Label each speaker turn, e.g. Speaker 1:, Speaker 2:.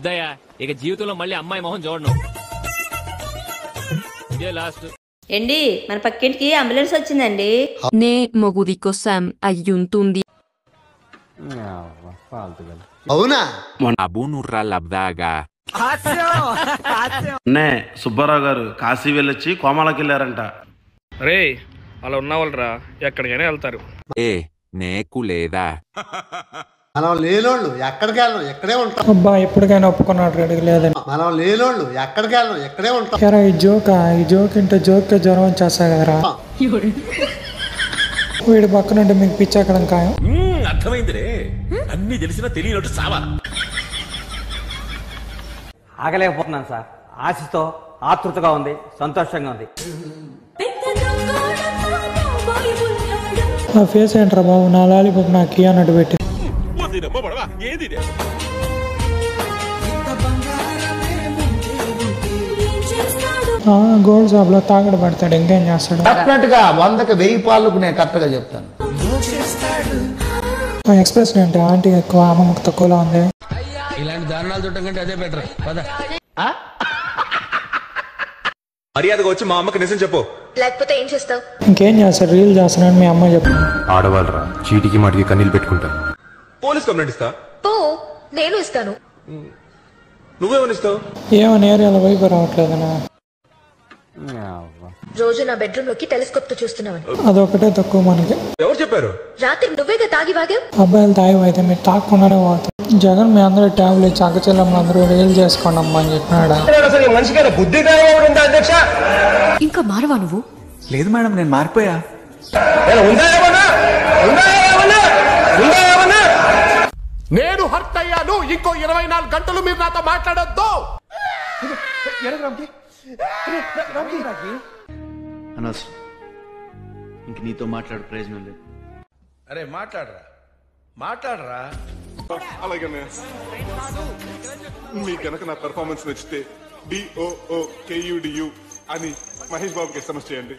Speaker 1: వద్దయ్యా ఇక జీవితంలో మళ్ళీ అమ్మాయి మొహం చూడను. ఇదే లాస్ట్.
Speaker 2: ఏండి మన పక్కింటికి అంబులెన్స్ వచ్చిందండి.
Speaker 3: నే మొగుడికో సామ్ అయ్యుంటుంది
Speaker 4: అవునా?
Speaker 5: Abunurra labdaga.
Speaker 6: నే సుబ్బారావు గారు కాశీ వెళ్ళొచ్చి కోమాలకి వెళ్ళారంట
Speaker 7: రే అలా ఉన్నవాళ్ళరా ఎక్కడికైనా వెళ్తారు.
Speaker 5: E, nekuleda.
Speaker 4: మనం లేనోళ్ళు ఎక్కడికి వెళ్ళం ఎక్కడే ఉంటాం.
Speaker 8: అబ్బా ఎప్పటికైనా ఒప్పుకున్నాడు రెడీ లేదని
Speaker 4: మనం లేనోళ్ళు ఎక్కడికి వెళ్ళం ఎక్కడే ఉంటాం.
Speaker 8: ఎరా ఈ జోకా ఈ జోక్ ఇంటే జోక్ జ్వరం వచ్చేస్తా కదరా? వీడి పక్కన ఉంటే మీకు పిచ్చెక్కడం ఖాయం.
Speaker 1: అర్థమైందిరే. అన్ని తెలిసినా తెలియనట్టు సావా
Speaker 9: ఆగలేకపోతున్నాను సార్. ఆశతో ఆతృతగా ఉంది సంతోషంగా ఉంది.
Speaker 8: నా ఫేస్ ఏంట్రా బాబు? నా లాలీపాప్ నాకు కీ అన్నట్టు పెట్టి.
Speaker 1: ఏది
Speaker 8: ఆ, గోల్డ్ షాప్లో తాగడ పడతాడు ఇంకేం చేస్తాడు?
Speaker 10: డెఫినెట్గా వందకి వెయ్యి పాలకు నేను కరెక్ట్గా చెప్తాను.
Speaker 8: ఆ ఎక్స్ప్రెస్ ఏంటి? ఆంటీ ఎక్కువ అమ్మమ్మకి తక్కువలో ఉంది.
Speaker 10: ఇలాంటి దారుణాలు చూడటం కంటే అదే బెటర్. పద.
Speaker 1: మర్యాదగా వచ్చి మా అమ్మకి నిజం చెప్పు.
Speaker 2: లేకపోతే ఏం చేస్తావు?
Speaker 8: ఇంకేం చేస్తాడు? రీల్ చేస్తానని మీ అమ్మ చెప్పు
Speaker 5: ఆడవాళ్ళరా చీటికి మాటికి కన్నీళ్ళు పెట్టుకుంటారు.
Speaker 1: పోలీస్ కంప్లైంట్ ఇస్తా.
Speaker 2: పో నేను ఇస్తాను.
Speaker 1: నువ్వేమనిస్తావు
Speaker 8: ఏమని ఏరియాలో వైపు రావట్లేదనా?
Speaker 2: రోజు నా బెడ్రూమ్లోకి టెలిస్కోప్తో చూస్తున్నావని.
Speaker 8: అదొకటే తక్కువ మనకి.
Speaker 1: ఎవరు చెప్పారు?
Speaker 2: రాత్రి నువ్వేగా తాగి వాగావు?
Speaker 8: అబ్బాయిలు తాగి అయితే మీరు తాగకుండానే వాడతారు జగన్ మీ అందరూ ట్యాబ్లు ఇచ్చి అక్కచెల్లెమ్మలు అందరూ రీల్ చేసుకోండి అమ్మా అని చెప్పినాడా?
Speaker 3: ఇంకా మారవా నువ్వు?
Speaker 10: లేదు మేడం నేను మారిపోయా.
Speaker 4: నేను అయ్యాను. ఇంకో ఇరవై నాలుగు గంటలు మీరు నాతో మాట్లాడొద్దు.
Speaker 6: అనవసరం. ఇంక నీతో మాట్లాడు ప్రయోజనం లేదు.
Speaker 4: అరే మాట్లాడరా. మాట్లాడరా.
Speaker 11: అలాగే మీకు కనుక నా పెర్ఫార్మెన్స్ నచ్చితే డిఓఓ కేయుడియు అని మహేష్ బాబుకి ఎస్ఎంఎస్ చేయండి.